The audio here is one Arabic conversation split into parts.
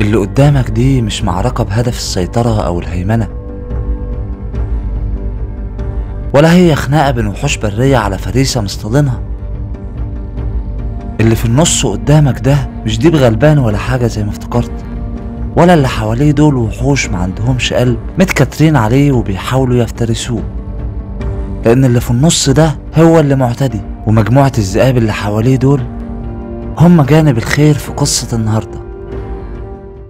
اللي قدامك دي مش معركة بهدف السيطرة أو الهيمنة. ولا هي خناقة بين وحوش برية على فريسة مصطادينها. اللي في النص قدامك ده مش ديب غلبان ولا حاجة زي ما افتكرت. ولا اللي حواليه دول وحوش ما عندهمش قلب متكترين عليه وبيحاولوا يفترسوه. لأن اللي في النص ده هو اللي معتدي ومجموعة الذئاب اللي حواليه دول هم جانب الخير في قصة النهاردة.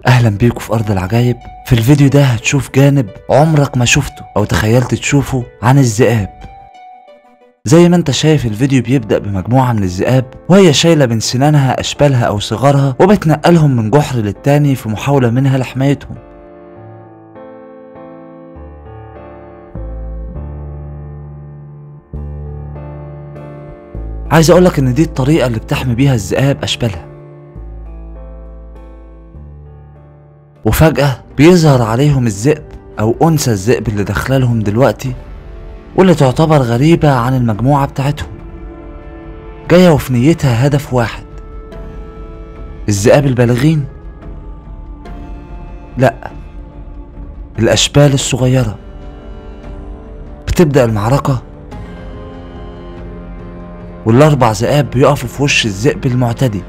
أهلا بيكم في أرض العجايب. في الفيديو ده هتشوف جانب عمرك ما شفته أو تخيلت تشوفه عن الذئاب. زي ما أنت شايف الفيديو بيبدأ بمجموعة من الذئاب وهي شايلة من سنانها أشبالها أو صغارها وبتنقلهم من جحر للتاني في محاولة منها لحمايتهم. عايز أقولك إن دي الطريقة اللي بتحمي بيها الذئاب أشبالها. وفجأة بيظهر عليهم الذئب أو أنثى الذئب اللي داخلالهم دلوقتي واللي تعتبر غريبة عن المجموعة بتاعتهم. جاية وفي نيتها هدف واحد. الذئاب البالغين؟ لأ الأشبال الصغيرة. بتبدأ المعركة والأربع ذئاب بيقفوا في وش الذئب المعتدي.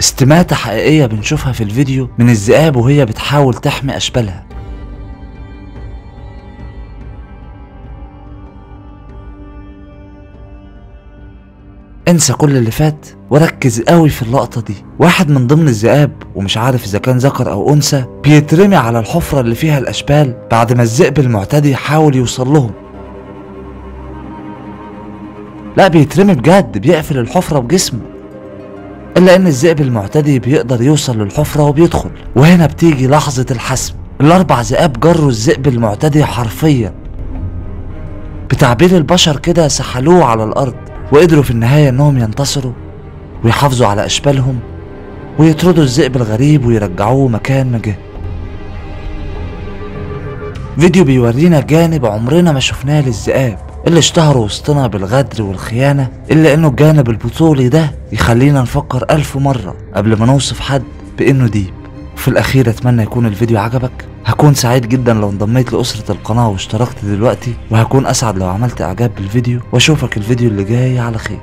استماتة حقيقية بنشوفها في الفيديو من الذئاب وهي بتحاول تحمي أشبالها. انسى كل اللي فات وركز قوي في اللقطة دي. واحد من ضمن الذئاب ومش عارف إذا كان ذكر أو أنثى بيترمي على الحفرة اللي فيها الأشبال بعد ما الذئب المعتدي حاول يوصل لهم. لا بيترمي بجد بيقفل الحفرة بجسمه. إلا إن الذئب المعتدي بيقدر يوصل للحفرة وبيدخل. وهنا بتيجي لحظة الحسم. الأربع ذئاب جروا الذئب المعتدي حرفيا. بتعبير البشر كده سحلوه على الأرض وقدروا في النهاية إنهم ينتصروا ويحافظوا على أشبالهم ويطردوا الذئب الغريب ويرجعوه مكان ما جه فيديو بيورينا جانب عمرنا ما شفناه للذئاب. اللي اشتهروا وسطنا بالغدر والخيانة إلا إنه الجانب البطولي ده يخلينا نفكر ألف مرة قبل ما نوصف حد بإنه ديب. وفي الأخير أتمنى يكون الفيديو عجبك. هكون سعيد جدا لو انضميت لأسرة القناة واشتركت دلوقتي وهكون أسعد لو عملت إعجاب بالفيديو وأشوفك الفيديو اللي جاي على خير.